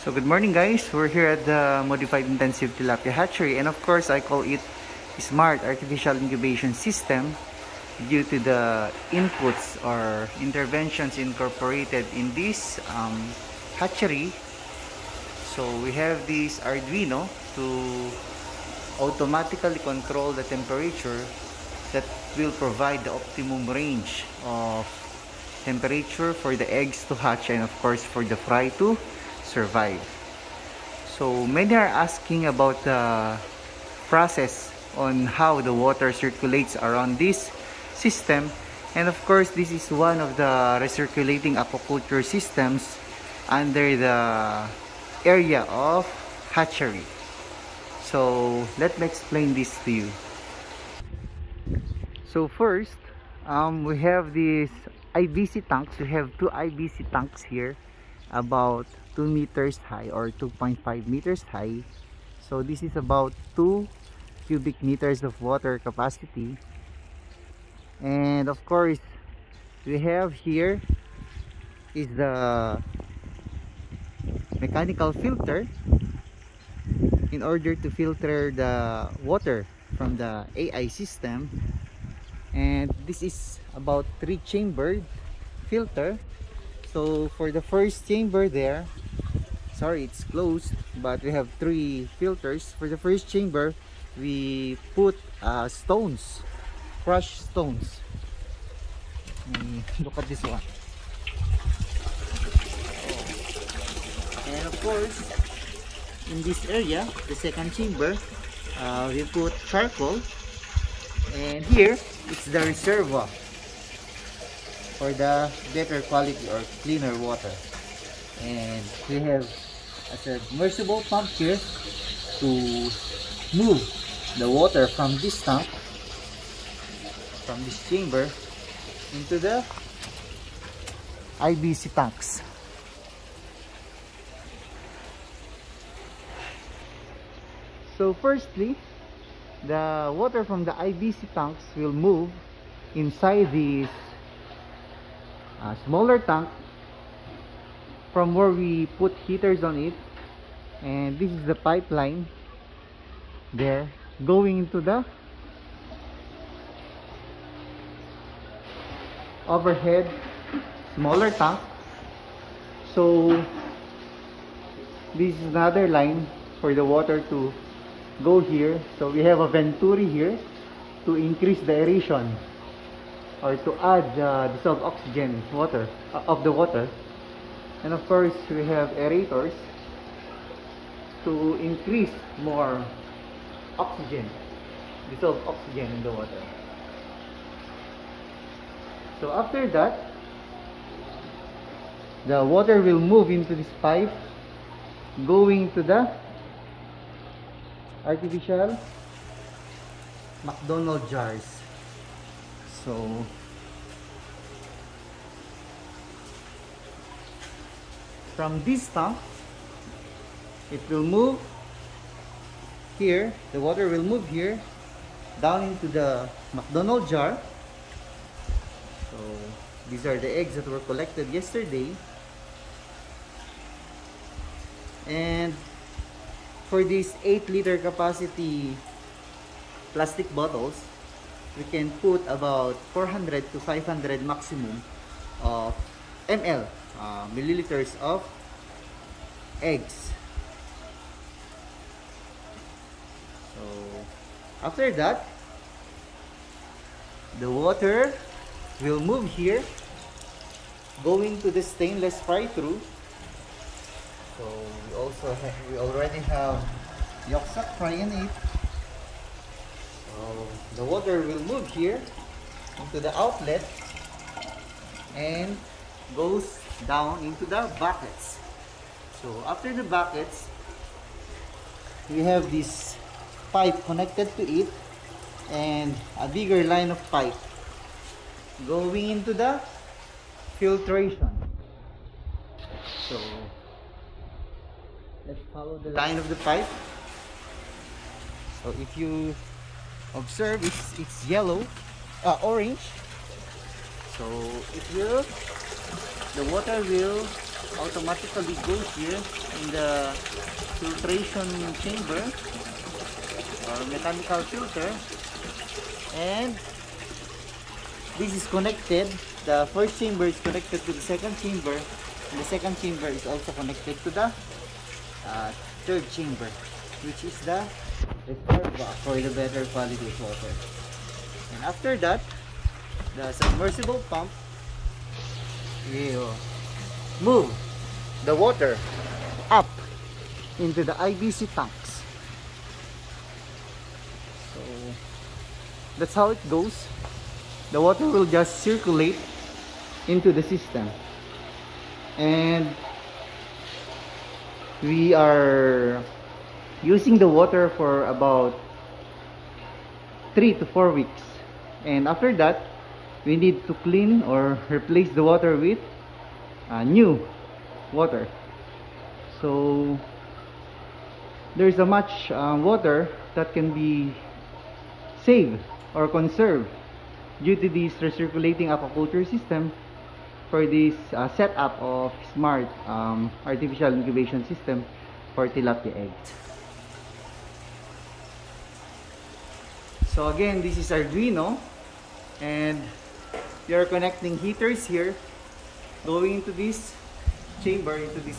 So good morning guys, we're here at the Modified Intensive Tilapia Hatchery and of course I call it Smart Artificial Incubation System due to the inputs or interventions incorporated in this um, hatchery. So we have this Arduino to automatically control the temperature that will provide the optimum range of temperature for the eggs to hatch and of course for the fry to survive. So many are asking about the process on how the water circulates around this system and of course this is one of the recirculating aquaculture systems under the area of hatchery. So let me explain this to you. So first, um, we have these IBC tanks. We have two IBC tanks here about 2 meters high or 2.5 meters high. So this is about 2 cubic meters of water capacity. And of course we have here is the mechanical filter in order to filter the water from the AI system. And this is about three chambered filter. So for the first chamber there sorry it's closed but we have three filters. For the first chamber we put uh, stones crushed stones. Mm, look at this one. And of course in this area the second chamber uh, we put charcoal. And here it's the reservoir for the better quality or cleaner water. And we have a submersible pump here to move the water from this tank from this chamber into the IBC tanks. So firstly the water from the IBC tanks will move inside these a uh, smaller tank from where we put heaters on it. And this is the pipeline. There going into the overhead smaller tank. So this is another line for the water to go here. So we have a venturi here to increase the aeration or to add uh, dissolved oxygen water uh, of the water and of course we have aerators to increase more oxygen dissolved oxygen in the water. So after that the water will move into this pipe going to the artificial McDonald jars. So from this tank it will move here the water will move here down into the McDonald jar. So these are the eggs that were collected yesterday. And for these 8 liter capacity plastic bottles we can put about 400 to 500 maximum of ml uh, milliliters of eggs. So after that the water will move here going to the stainless fry through. So we also have, we already have yolk sac fry in it. So, the water will move here into the outlet and goes down into the buckets. So after the buckets we have this pipe connected to it and a bigger line of pipe going into the filtration. So let's follow the line of the pipe. So if you observe it's it's yellow uh, orange. So it will the water will automatically goes here in the filtration chamber or mechanical filter and this is connected the first chamber is connected to the second chamber and the second chamber is also connected to the uh, third chamber which is the reservoir for the better quality of water. And after that the submersible pump will move the water up into the IBC tanks. So that's how it goes. The water will just circulate into the system. And we are using the water for about three to four weeks. And after that we need to clean or replace the water with uh, new water so there's a much uh, water that can be saved or conserved due to this recirculating aquaculture system for this uh, setup of smart um, artificial incubation system for tilapia eggs. So again, this is Arduino and we are connecting heaters here going into this chamber, into this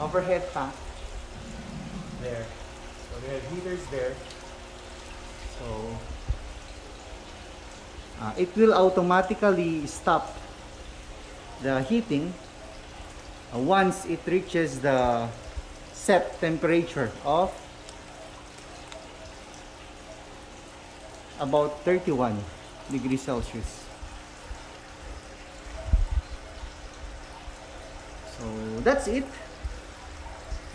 overhead tank. There. So we have heaters there. So uh, it will automatically stop the heating uh, once it reaches the set temperature of about 31 degrees Celsius. So that's it.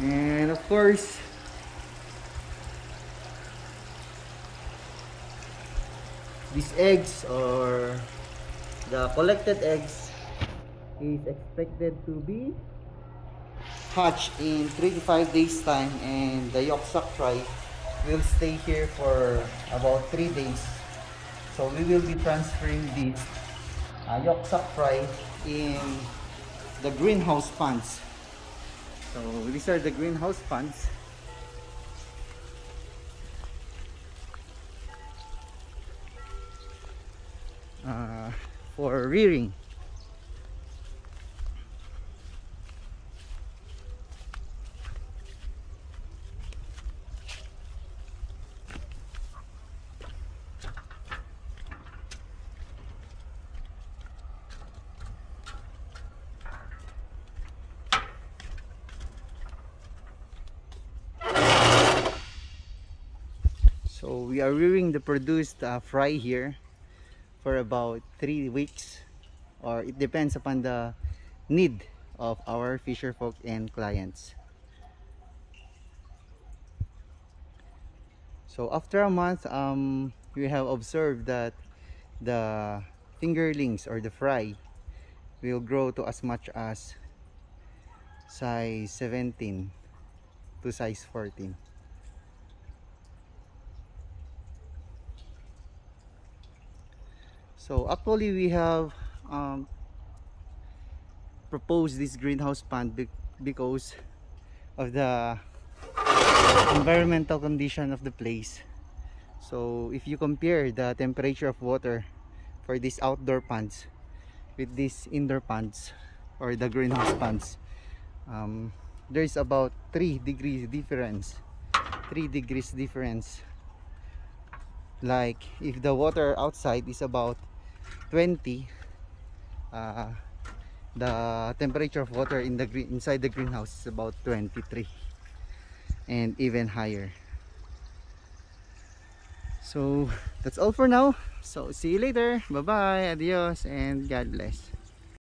And of course, these eggs or the collected eggs is expected to be hatched in 3 to 5 days time and the yolk sac fry will stay here for about 3 days so we will be transferring this uh, yolk sac fry in the greenhouse ponds so these are the greenhouse ponds uh, for rearing So we are rearing the produced uh, fry here for about three weeks or it depends upon the need of our fisher folk and clients. So after a month, um, we have observed that the fingerlings or the fry will grow to as much as size 17 to size 14. So actually we have um, proposed this greenhouse pond be because of the environmental condition of the place. So if you compare the temperature of water for these outdoor ponds with these indoor ponds or the greenhouse ponds, um, there's about 3 degrees difference. 3 degrees difference. Like if the water outside is about 20 uh, the temperature of water in the green inside the greenhouse is about 23 and even higher. So that's all for now. So see you later. Bye bye adios and god bless